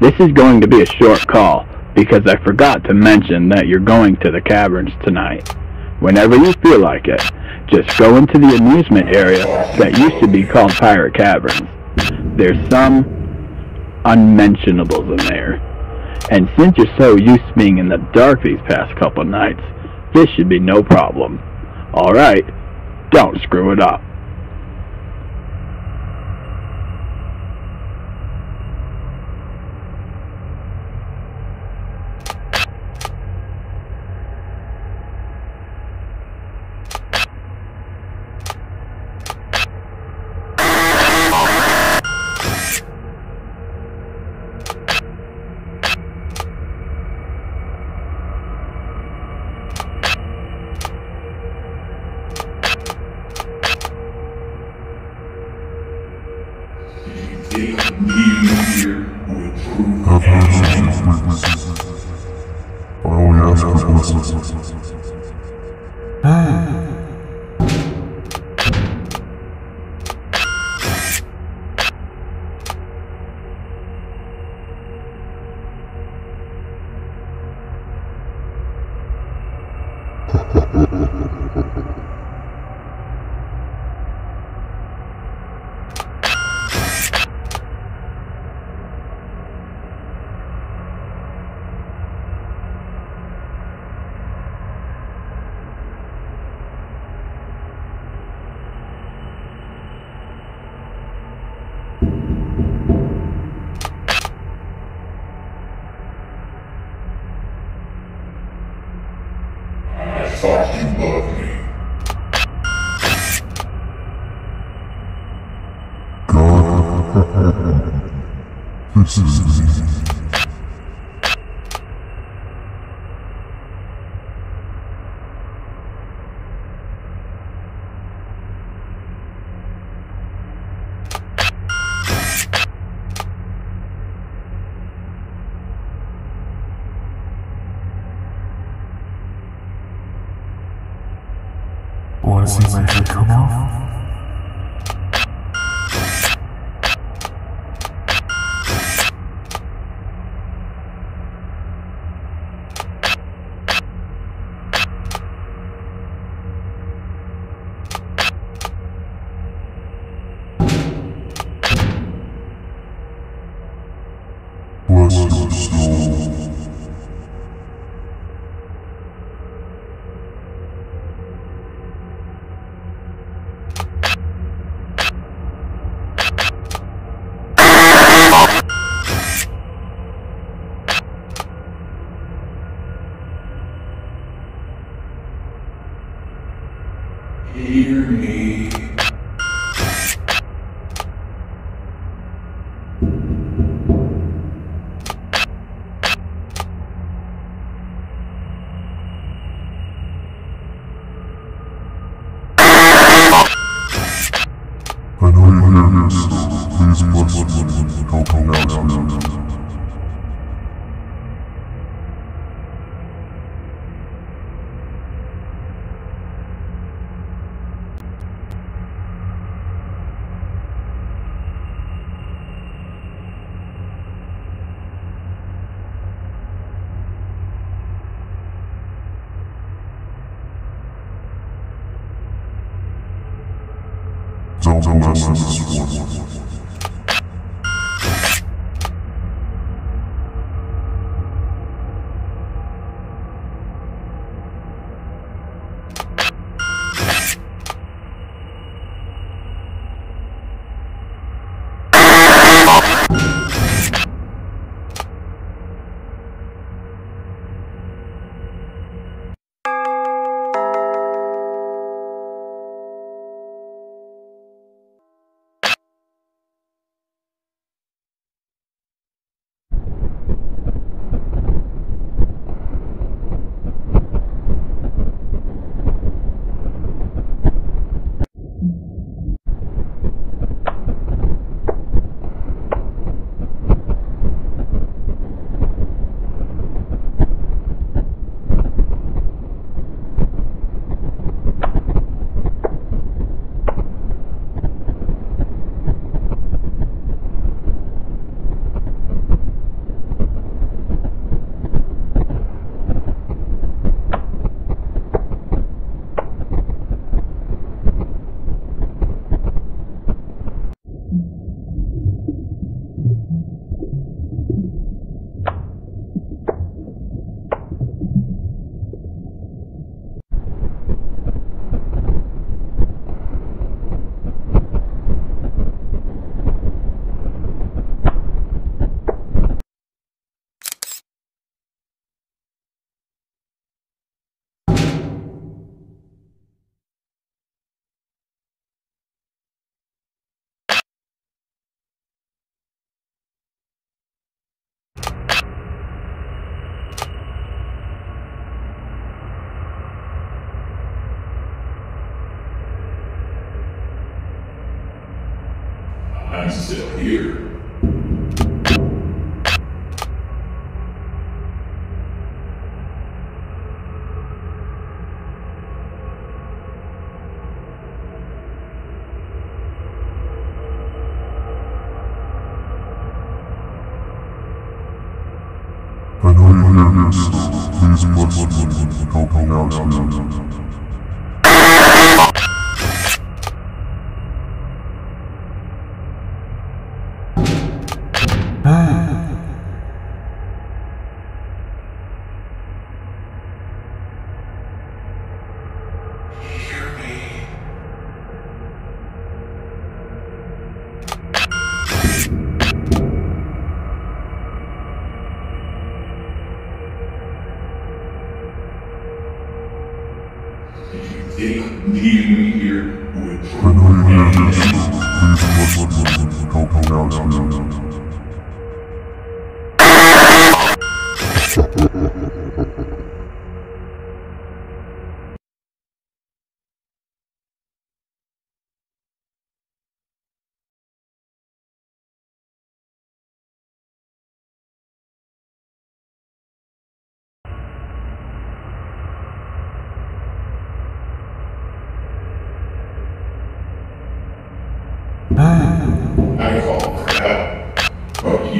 This is going to be a short call because I forgot to mention that you're going to the caverns tonight. Whenever you feel like it, just go into the amusement area that used to be called Pirate Caverns. There's some unmentionables in there. And since you're so used to being in the dark these past couple nights, this should be no problem. Alright, don't screw it up. Ha ha ha. Thought you loved me. This is 我以为是他 long you I'm still here.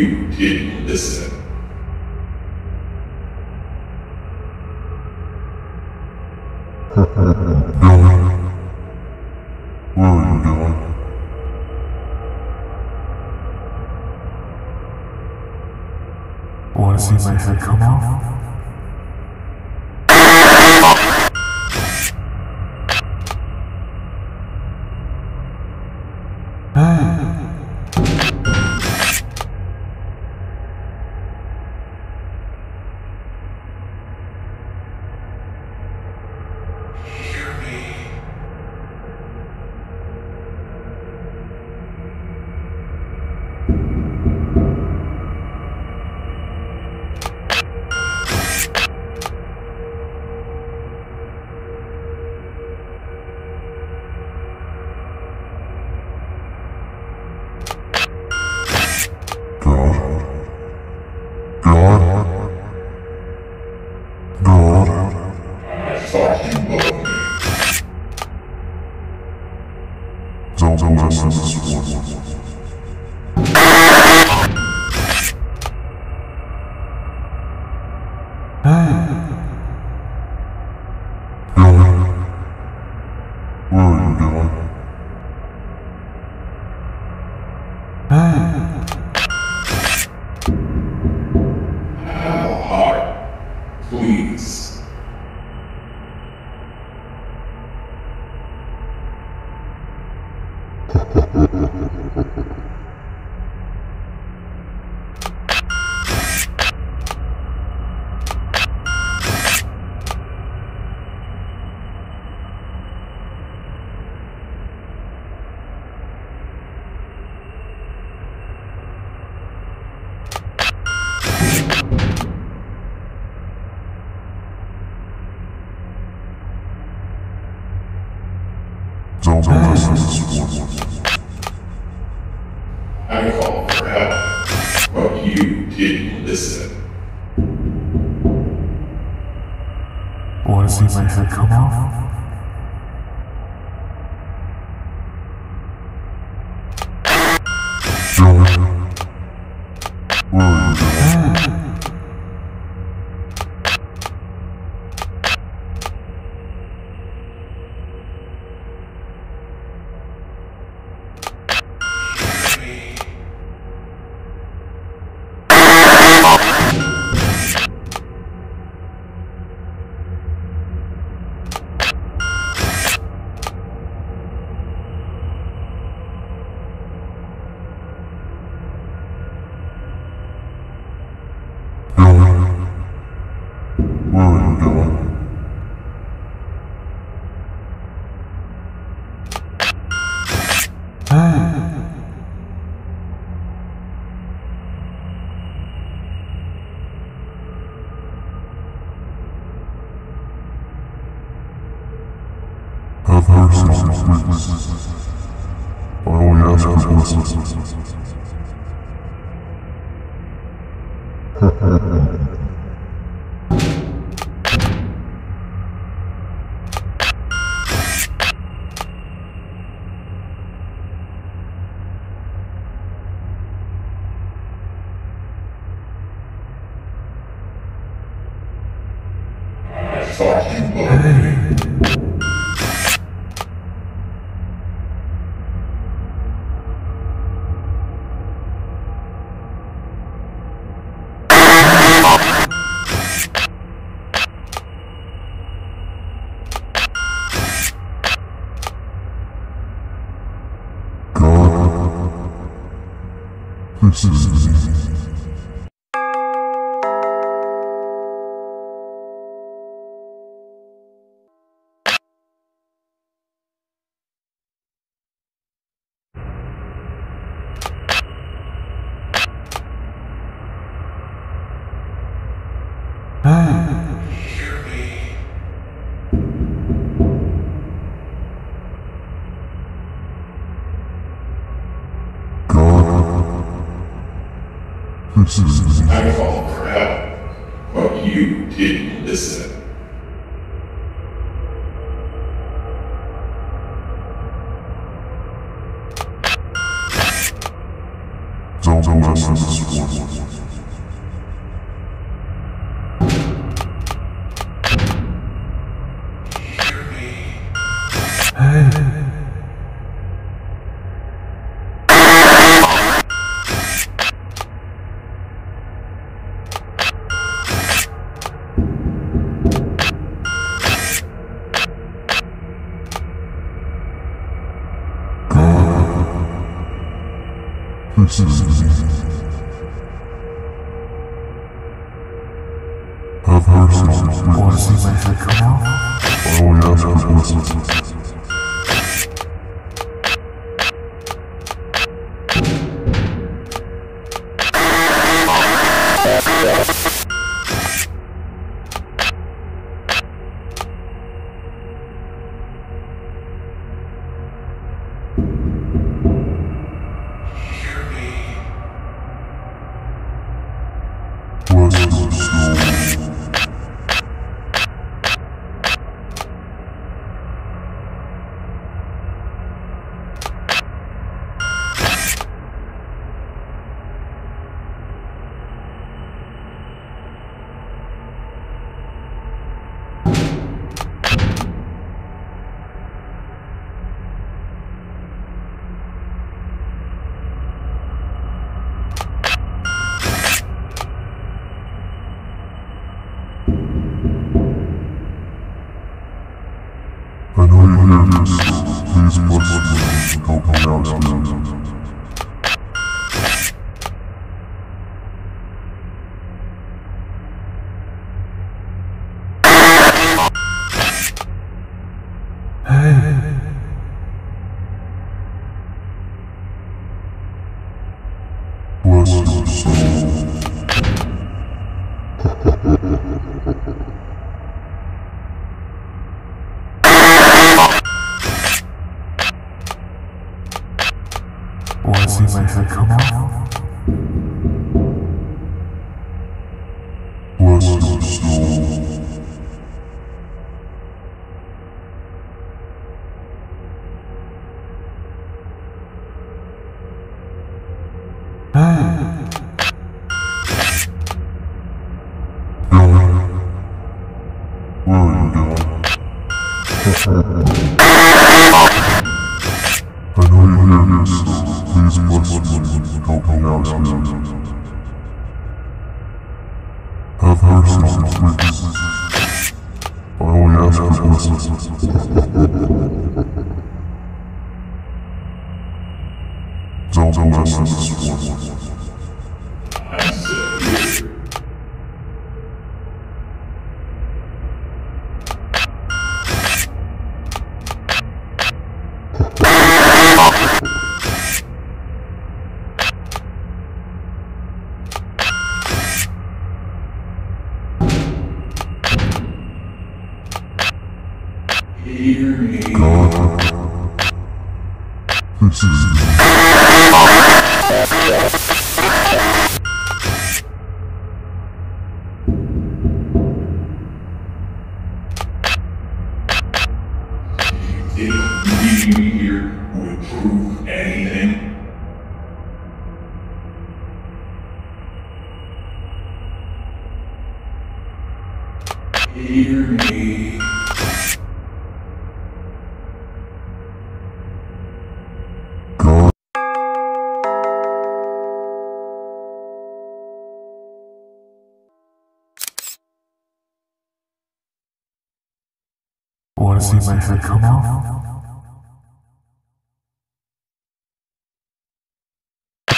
you didn't listen. Where are you going? Wanna see my head come off? I called you didn't listen. Wanna see my head come off? have mercy on me, please. I only ask for blessings. Fucking money. God, this is the for hell, but you didn't listen. Gracias. Have mercy on his weakness. I only ask for blessings. Zelda lessons one. Leaving me here would prove anything? See my head come off?